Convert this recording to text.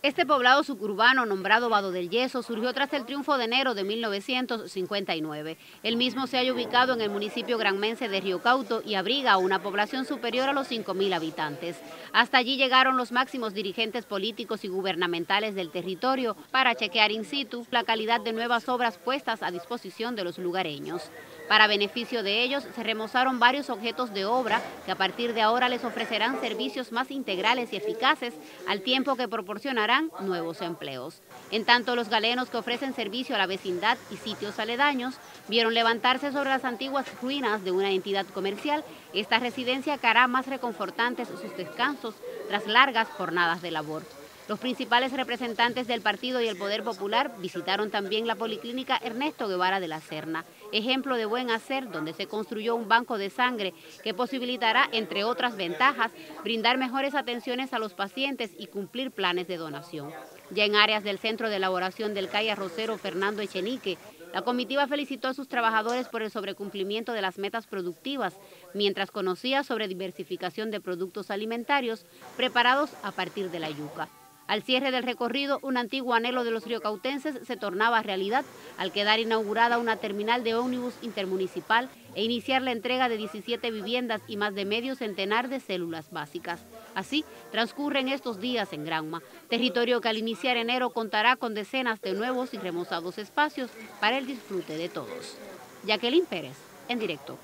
Este poblado suburbano nombrado Vado del Yeso surgió tras el triunfo de enero de 1959. El mismo se halla ubicado en el municipio granmense de Río Cauto y abriga a una población superior a los 5.000 habitantes. Hasta allí llegaron los máximos dirigentes políticos y gubernamentales del territorio para chequear in situ la calidad de nuevas obras puestas a disposición de los lugareños. Para beneficio de ellos, se remozaron varios objetos de obra que a partir de ahora les ofrecerán servicios más integrales y eficaces al tiempo que proporcionarán nuevos empleos. En tanto, los galenos que ofrecen servicio a la vecindad y sitios aledaños vieron levantarse sobre las antiguas ruinas de una entidad comercial esta residencia que hará más reconfortantes sus descansos tras largas jornadas de labor. Los principales representantes del partido y el Poder Popular visitaron también la Policlínica Ernesto Guevara de la Serna, ejemplo de buen hacer donde se construyó un banco de sangre que posibilitará, entre otras ventajas, brindar mejores atenciones a los pacientes y cumplir planes de donación. Ya en áreas del Centro de Elaboración del CAI Rosero Fernando Echenique, la comitiva felicitó a sus trabajadores por el sobrecumplimiento de las metas productivas, mientras conocía sobre diversificación de productos alimentarios preparados a partir de la yuca. Al cierre del recorrido, un antiguo anhelo de los riocautenses se tornaba realidad al quedar inaugurada una terminal de ómnibus intermunicipal e iniciar la entrega de 17 viviendas y más de medio centenar de células básicas. Así transcurren estos días en Granma, territorio que al iniciar enero contará con decenas de nuevos y remozados espacios para el disfrute de todos. Jacqueline Pérez, en directo.